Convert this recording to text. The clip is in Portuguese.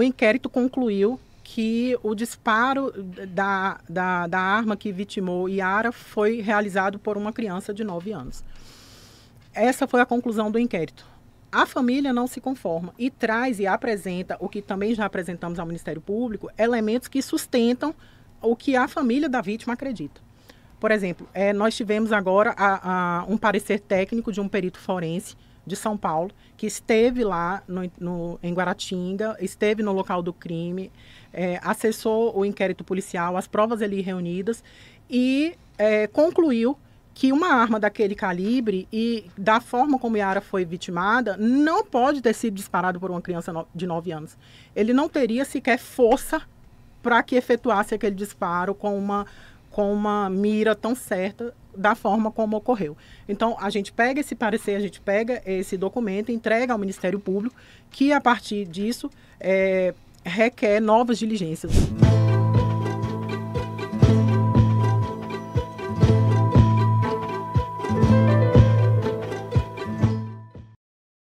o inquérito concluiu que o disparo da, da, da arma que vitimou Yara foi realizado por uma criança de 9 anos. Essa foi a conclusão do inquérito. A família não se conforma e traz e apresenta, o que também já apresentamos ao Ministério Público, elementos que sustentam o que a família da vítima acredita. Por exemplo, é, nós tivemos agora a, a, um parecer técnico de um perito forense de São Paulo, que esteve lá no, no, em Guaratinga, esteve no local do crime, é, acessou o inquérito policial, as provas ali reunidas e é, concluiu que uma arma daquele calibre e da forma como Yara foi vitimada não pode ter sido disparado por uma criança de 9 anos. Ele não teria sequer força para que efetuasse aquele disparo com uma, com uma mira tão certa da forma como ocorreu. Então, a gente pega esse parecer, a gente pega esse documento, entrega ao Ministério Público, que a partir disso é, requer novas diligências.